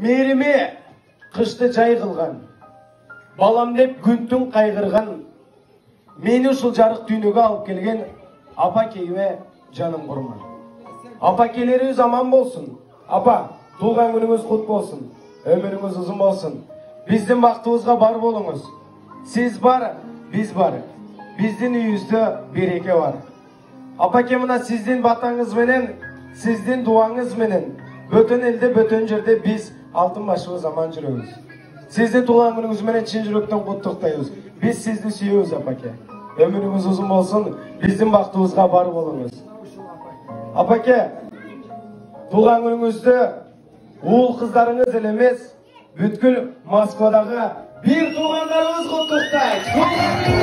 меріме қышты жай қылған. Балам деп күн түн қайғырған. Мені ушул жарық дүйнөгө алып келген апа кейіме жаным құрман. Апа келеріңіз аман болсын. Апа туған күніңіз құт болсын. Өміріңіз ұзын болсын. Біздің бақытымызға бар болыңыз. Сіз бар біз бар. Біздің үйімізде береке бар. Апаке мына сіздің батаңыз менен сіздің дуаңыз менен бөтен елде бөтен жерде біз алтын башыбыз аман жүреміз сіздің туған менен шын жүректен құттықтаймыз. Біз сізді сүйеміз апаке. Өміріңіз ұзын болсын біздің бақытымызға бар болыңыз. Апаке туған күніңізді уыл қыздарыңыз эле емес бүткүл москвадағы бір туғандарыңыз құттықтайды.